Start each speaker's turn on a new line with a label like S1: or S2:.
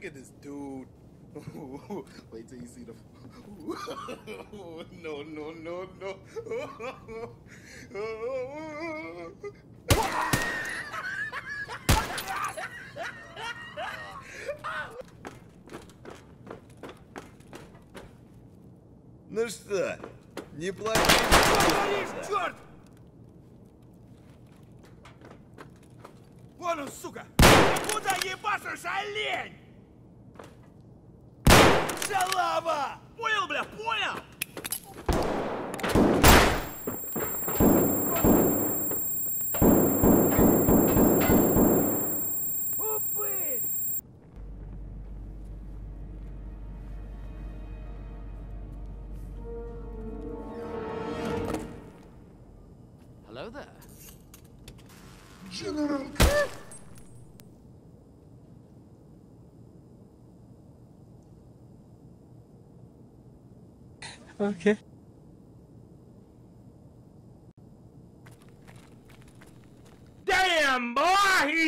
S1: Look at this dude. Wait till you see the. no, no, no, no.
S2: Ну что, не плохо.
S3: Черт! Вон он, сука! Куда ебашишь, олень? Шалава! Понял, бля, понял?
S4: Hello there.
S1: General.
S5: Okay.
S3: Damn, boy!